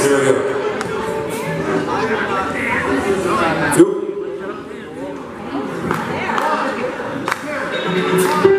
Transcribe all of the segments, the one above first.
Here we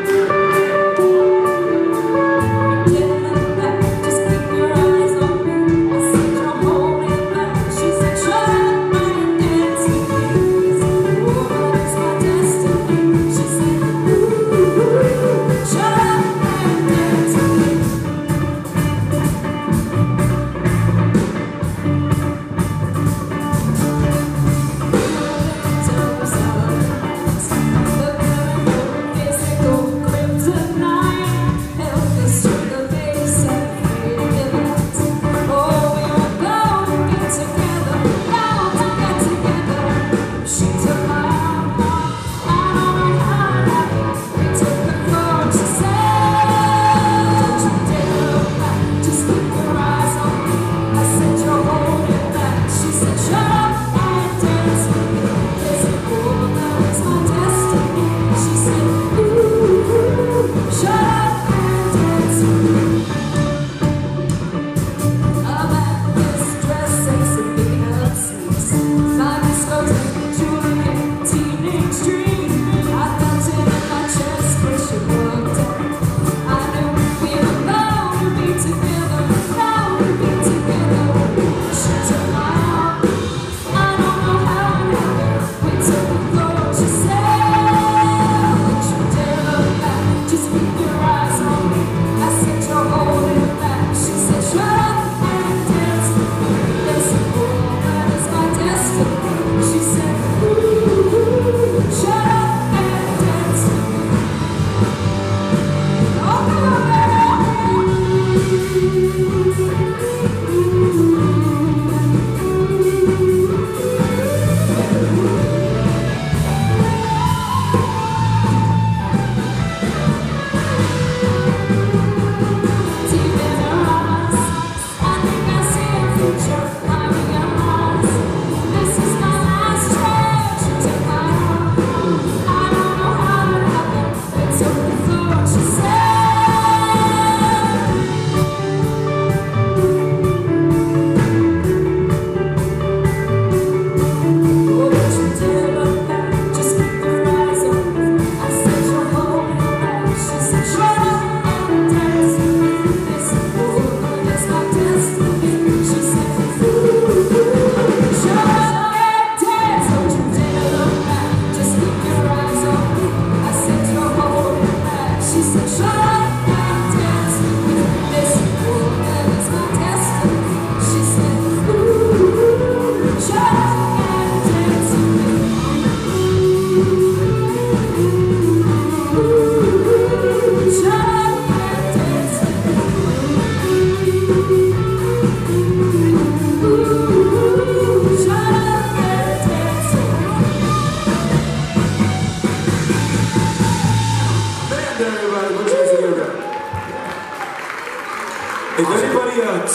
Band, everybody. Put your hands together. If anybody else.